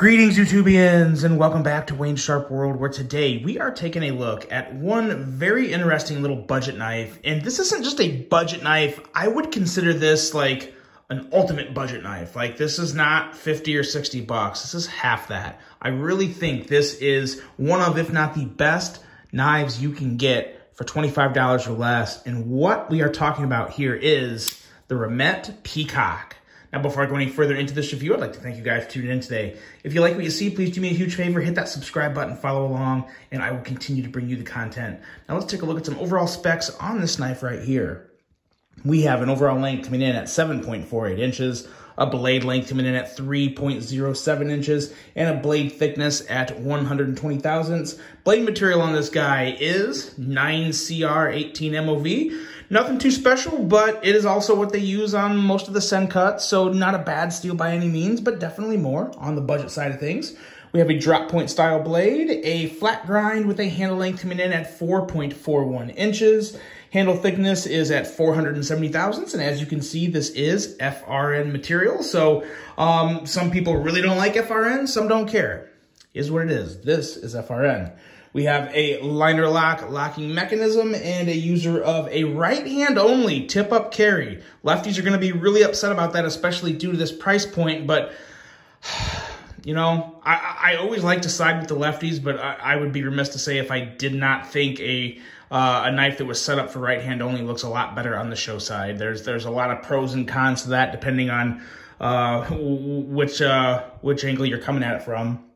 Greetings, YouTubians, and welcome back to Wayne Sharp World, where today we are taking a look at one very interesting little budget knife. And this isn't just a budget knife. I would consider this like an ultimate budget knife. Like this is not 50 or 60 bucks. This is half that. I really think this is one of, if not the best knives you can get for $25 or less. And what we are talking about here is the Remette Peacock. Now, before I go any further into this review, I'd like to thank you guys for tuning in today. If you like what you see, please do me a huge favor, hit that subscribe button, follow along, and I will continue to bring you the content. Now, let's take a look at some overall specs on this knife right here. We have an overall length coming in at 7.48 inches, a blade length coming in at 3.07 inches, and a blade thickness at 120 thousandths. Blade material on this guy is 9CR18 MOV. Nothing too special, but it is also what they use on most of the Sencut, so not a bad steel by any means, but definitely more on the budget side of things. We have a drop point style blade, a flat grind with a handle length coming in at 4.41 inches. Handle thickness is at 470 thousandths, and as you can see, this is FRN material. So um, some people really don't like FRN, some don't care. Is what it is. This is FRN. We have a liner lock locking mechanism and a user of a right hand only tip up carry. Lefties are going to be really upset about that, especially due to this price point, but you know, I, I always like to side with the lefties, but I, I would be remiss to say if I did not think a uh, a knife that was set up for right hand only looks a lot better on the show side. There's there's a lot of pros and cons to that depending on uh, which uh, which angle you're coming at it from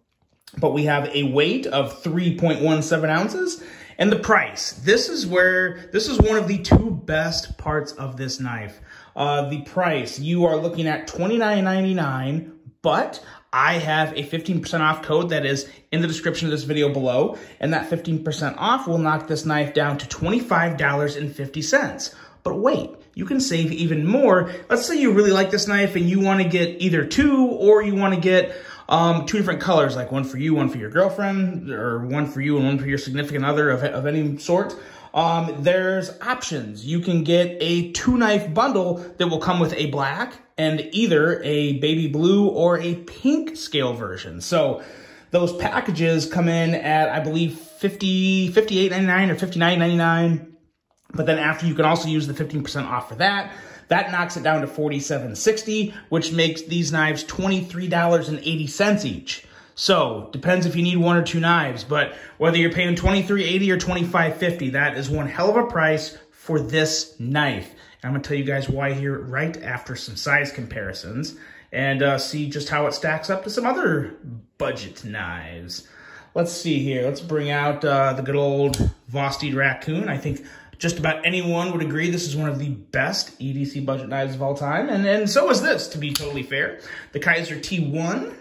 but we have a weight of 3.17 ounces and the price. This is where, this is one of the two best parts of this knife. Uh, the price, you are looking at $29.99, but I have a 15% off code that is in the description of this video below, and that 15% off will knock this knife down to $25.50. But wait, you can save even more. Let's say you really like this knife and you want to get either two or you want to get um, two different colors, like one for you, one for your girlfriend, or one for you and one for your significant other of, of any sort. Um, there's options. You can get a two knife bundle that will come with a black and either a baby blue or a pink scale version. So those packages come in at, I believe, 50, 58.99 or 59.99. But then after you can also use the 15% off for that. That knocks it down to $47.60, which makes these knives $23.80 each. So, depends if you need one or two knives, but whether you're paying $23.80 or $25.50, that is one hell of a price for this knife. And I'm going to tell you guys why here right after some size comparisons and uh, see just how it stacks up to some other budget knives. Let's see here. Let's bring out uh, the good old Vosteed Raccoon. I think just about anyone would agree this is one of the best EDC budget knives of all time. And, and so is this, to be totally fair. The Kizer T1,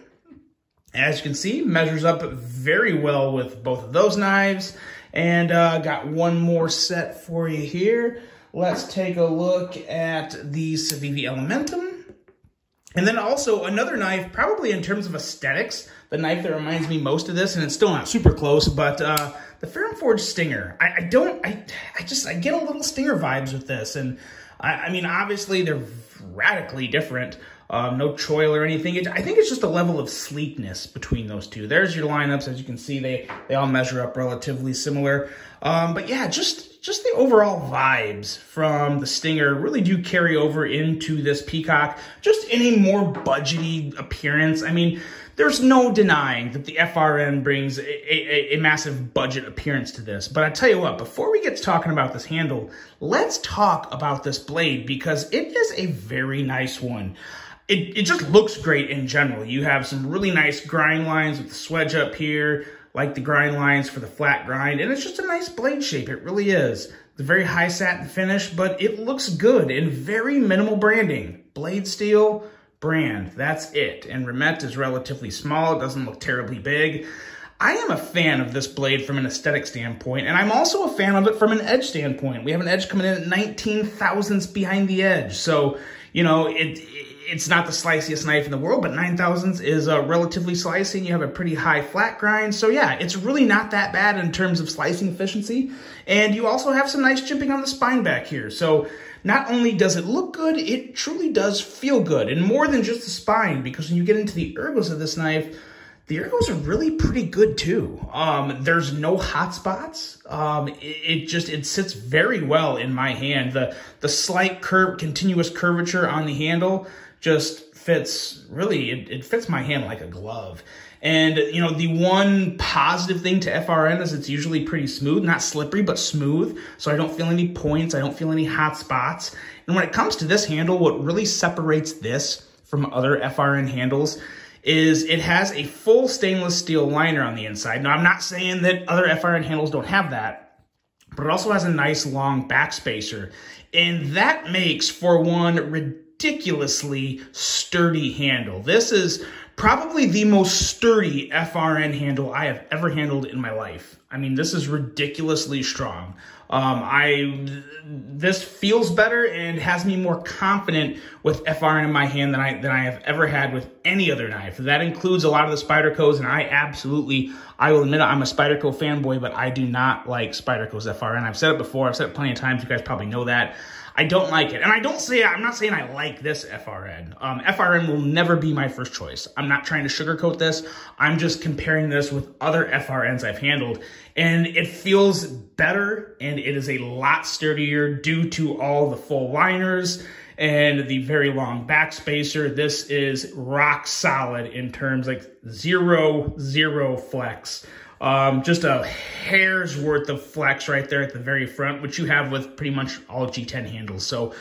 as you can see, measures up very well with both of those knives. And uh, got one more set for you here. Let's take a look at the Civivi Elementum. And then also another knife, probably in terms of aesthetics, the knife that reminds me most of this, and it's still not super close, but uh, the Ferrum Forge Stinger. I, I, don't, I, I just, I get a little Stinger vibes with this, and I, I mean, obviously they're radically different. Um, no choil or anything. It, I think it's just a level of sleekness between those two. There's your lineups. As you can see, they, they all measure up relatively similar. Um, but yeah, just just the overall vibes from the Stinger really do carry over into this Peacock, just in a more budgety appearance. I mean, there's no denying that the FRN brings a, a, a, massive budget appearance to this. But I tell you what, before we get to talking about this handle, let's talk about this blade because it is a very nice one. It, it just looks great in general. You have some really nice grind lines with the swedge up here, like the grind lines for the flat grind, and it's just a nice blade shape. It really is. The very high satin finish, but it looks good and very minimal branding. Blade steel, brand, that's it. And Remette is relatively small. It doesn't look terribly big. I am a fan of this blade from an aesthetic standpoint, and I'm also a fan of it from an edge standpoint. We have an edge coming in at 19 thousandths behind the edge. So, you know, it, it's not the sliciest knife in the world, but 9 thousandths is uh, relatively slicey and you have a pretty high flat grind. So yeah, it's really not that bad in terms of slicing efficiency. And you also have some nice jimping on the spine back here. So not only does it look good, it truly does feel good. And more than just the spine, because when you get into the ergos of this knife, the ergos are really pretty good too. Um, there's no hot spots. Um, it, it, just, it sits very well in my hand. The, the slight curve, continuous curvature on the handle just fits really, it, it fits my hand like a glove. And, you know, the one positive thing to FRN is it's usually pretty smooth, not slippery, but smooth. So I don't feel any points. I don't feel any hot spots. And when it comes to this handle, what really separates this from other FRN handles is it has a full stainless steel liner on the inside. Now, I'm not saying that other FRN handles don't have that, but it also has a nice long backspacer. And that makes for one ridiculously sturdy handle. This is probably the most sturdy FRN handle I have ever handled in my life. I mean, this is ridiculously strong. Um, I this feels better and has me more confident with FRN in my hand than I than I have ever had with any other knife. That includes a lot of the Spydercos, and I absolutely, I will admit I'm a Spyderco fanboy, but I do not like Spyderco's FRN. I've said it before. I've said it plenty of times. You guys probably know that. I don't like it. And I don't say, I'm not saying I like this FRN. Um, FRN will never be my first choice. I'm not trying to sugarcoat this. I'm just comparing this with other FRNs I've handled. And it feels better and it is a lot sturdier due to all the full liners and the very long backspacer. This is rock solid in terms like zero, zero flex. Um, just a hair's worth of flex right there at the very front, which you have with pretty much all G10 handles. So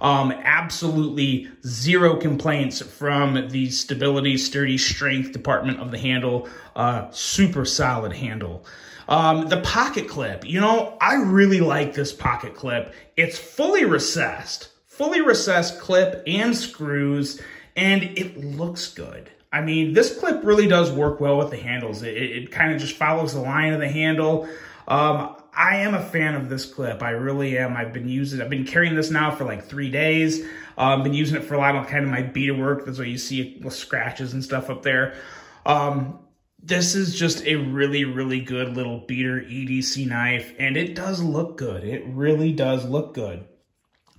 um, absolutely zero complaints from the stability, sturdy, strength department of the handle. Uh, super solid handle. Um, the pocket clip, you know, I really like this pocket clip. It's fully recessed, fully recessed clip and screws, and it looks good. I mean, this clip really does work well with the handles. It, it, kind of just follows the line of the handle. Um, I am a fan of this clip. I really am. I've been using, I've been carrying this now for like three days. Um, been using it for a lot of kind of my beaterwork. That's why you see the scratches and stuff up there. Um, this is just a really, really good little beater EDC knife, and it does look good. It really does look good.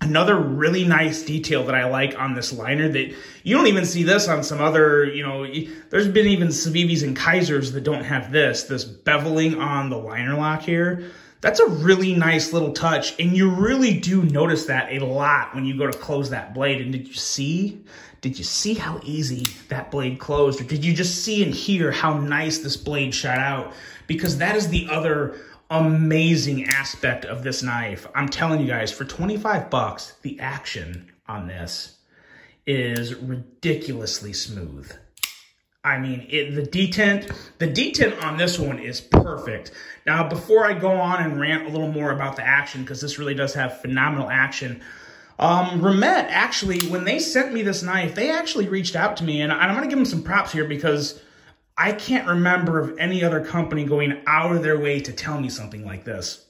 Another really nice detail that I like on this liner that you don't even see this on some other, you know, there's been even Civivis and Kizers that don't have this, this beveling on the liner lock here. That's a really nice little touch, and you really do notice that a lot when you go to close that blade. And did you see? Did you see how easy that blade closed? Or did you just see and hear how nice this blade shot out? Because that is the other amazing aspect of this knife. I'm telling you guys, for 25 bucks, the action on this is ridiculously smooth. I mean, it, the detent, the detent on this one is perfect. Now, before I go on and rant a little more about the action, because this really does have phenomenal action, um, Remette, actually, when they sent me this knife, they actually reached out to me, and I'm going to give them some props here because I can't remember of any other company going out of their way to tell me something like this.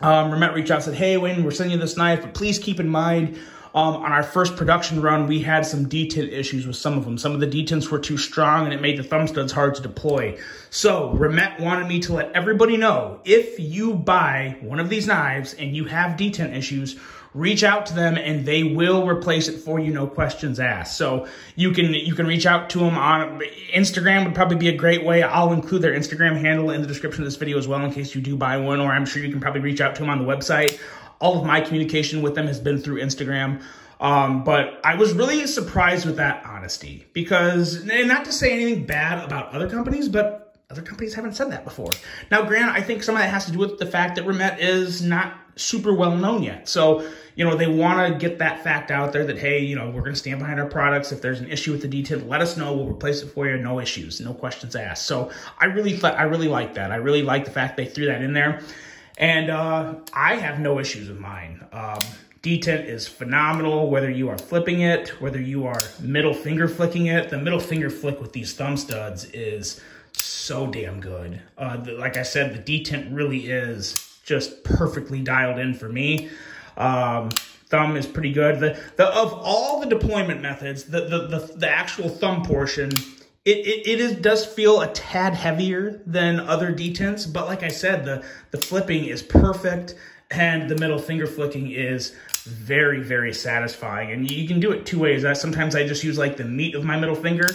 Um, Remette reached out and said, hey, Wayne, we're sending you this knife, but please keep in mind, um, on our first production run, we had some detent issues with some of them. Some of the detents were too strong and it made the thumb studs hard to deploy. So Remette wanted me to let everybody know, if you buy one of these knives and you have detent issues, reach out to them and they will replace it for you, no questions asked. So you can you can reach out to them on Instagram would probably be a great way. I'll include their Instagram handle in the description of this video as well in case you do buy one, or I'm sure you can probably reach out to them on the website. All of my communication with them has been through Instagram. Um, but I was really surprised with that honesty because, not to say anything bad about other companies, but other companies haven't said that before. Now, Grant, I think some of that has to do with the fact that Remette is not super well known yet. So, you know, they want to get that fact out there that, hey, you know, we're going to stand behind our products. If there's an issue with the detent, let us know. We'll replace it for you. No issues, no questions asked. So I really, I really like that. I really like the fact they threw that in there. And uh, I have no issues with mine. Um, detent is phenomenal, whether you are flipping it, whether you are middle finger flicking it. The middle finger flick with these thumb studs is so damn good. Uh, the, like I said, the detent really is just perfectly dialed in for me. Um, thumb is pretty good. The, the Of all the deployment methods, the, the, the, the actual thumb portion, it, it, it is, does feel a tad heavier than other detents, but like I said, the, the flipping is perfect and the middle finger flicking is very, very satisfying. And you can do it two ways. I, sometimes I just use like the meat of my middle finger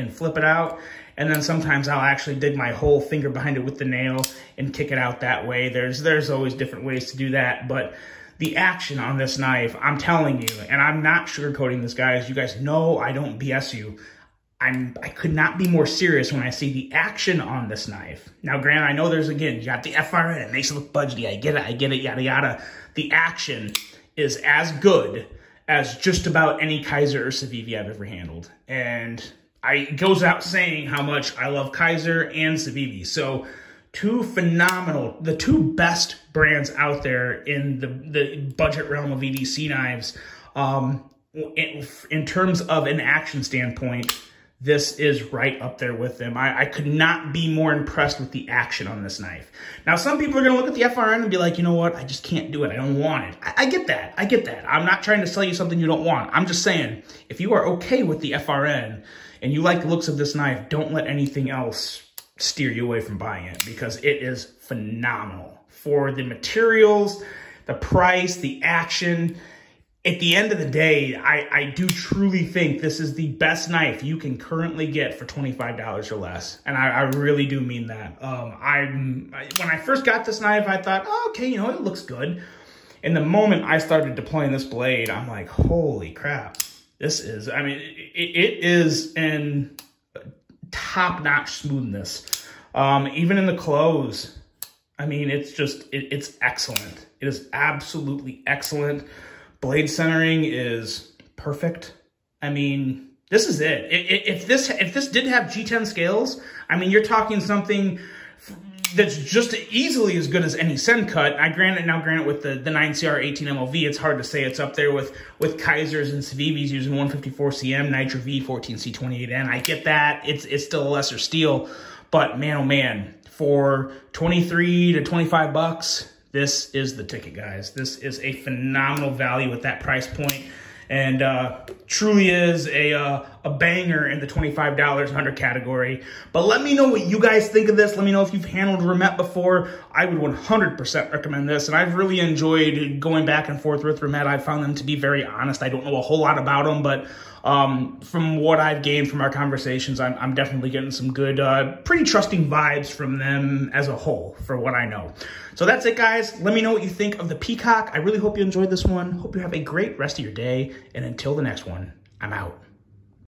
and flip it out. And then sometimes I'll actually dig my whole finger behind it with the nail and kick it out that way. There's, there's always different ways to do that. But the action on this knife, I'm telling you, and I'm not sugarcoating this, guys. You guys know I don't BS you. I'm, I could not be more serious when I see the action on this knife. Now, Grant, I know there's, again, you got the FRN, it makes it look budgety. I get it, I get it, yada, yada. The action is as good as just about any Kizer or Civivi I've ever handled. And I, goes out saying how much I love Kizer and Civivi. So, two phenomenal, the two best brands out there in the, the budget realm of EDC knives. Um, in, in terms of an action standpoint, this is right up there with them. I, I, could not be more impressed with the action on this knife. Now, some people are going to look at the FRN and be like, you know what? I just can't do it. I don't want it. I, I, get that. I get that. I'm not trying to sell you something you don't want. I'm just saying, if you are okay with the FRN and you like the looks of this knife, don't let anything else steer you away from buying it because it is phenomenal for the materials, the price, the action, at the end of the day, I, I do truly think this is the best knife you can currently get for $25 or less. And I, I really do mean that. Um, I'm, when I first got this knife, I thought, oh, okay, you know, it looks good. And the moment I started deploying this blade, I'm like, holy crap. This is, I mean, it, it is in top-notch smoothness. Um, even in the close, I mean, it's just, it, it's excellent. It is absolutely excellent. Blade centering is perfect. I mean, this is it. If this if this did have G10 scales, I mean, you're talking something that's just easily as good as any Sencut. I grant it now, grant it with the, the 9CR 18 MOV, it's hard to say it's up there with, with Kizers and Civivis using 154 CM, Nitro V, 14C28N. I get that. It's, it's still a lesser steel, but man, oh man, for 23 to 25 bucks, this is the ticket, guys. This is a phenomenal value at that price point and uh, truly is a, uh, a banger in the $25 under category. But let me know what you guys think of this. Let me know if you've handled Remette before. I would 100% recommend this, and I've really enjoyed going back and forth with Remette. I found them to be very honest. I don't know a whole lot about them, but um, from what I've gained from our conversations, I'm, I'm definitely getting some good, uh, pretty trusting vibes from them as a whole, for what I know. So that's it, guys. Let me know what you think of the Peacock. I really hope you enjoyed this one. Hope you have a great rest of your day. And until the next one, I'm out.